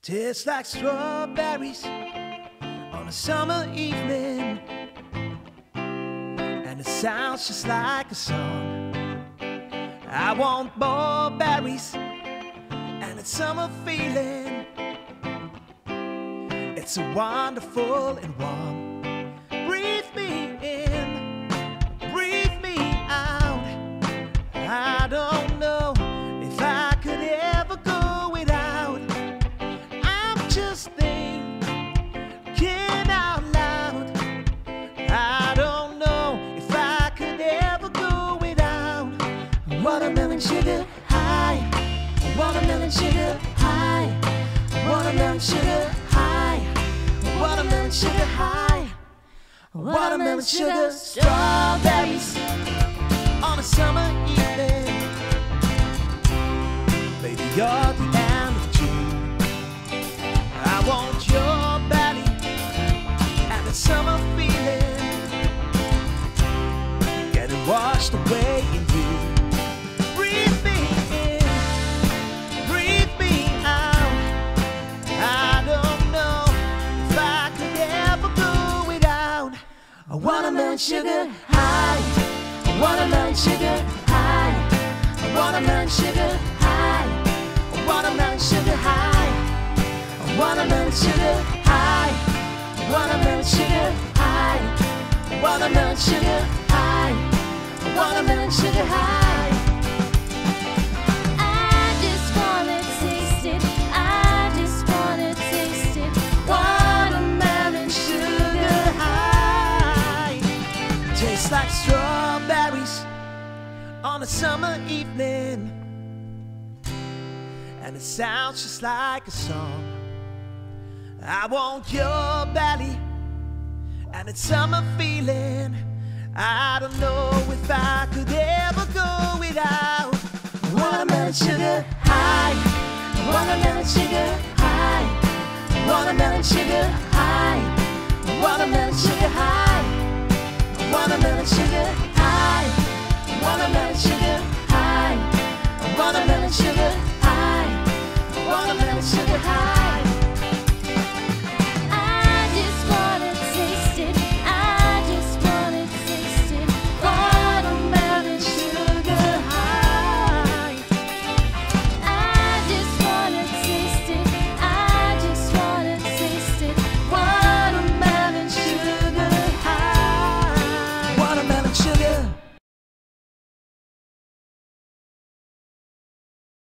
Tastes like strawberries on a summer evening, and it sounds just like a song. I want more berries and it's summer feeling. It's so wonderful and warm. Watermelon sugar high, watermelon sugar high, watermelon sugar high, watermelon sugar high, watermelon sugar strawberries on a summer evening. Baby, you're the end of June. I want your body and the summer feeling. Getting washed away watermelon sugar high, watermelon sugar high, watermelon sugar high, watermelon sugar high, watermelon sugar high, watermelon sugar high, watermelon sugar high, watermelon sugar high. Tastes like strawberries on a summer evening. And it sounds just like a song. I want your belly and it's summer feeling. I don't know if I could ever go without watermelon sugar high, watermelon sugar high, watermelon sugar high, watermelon sugar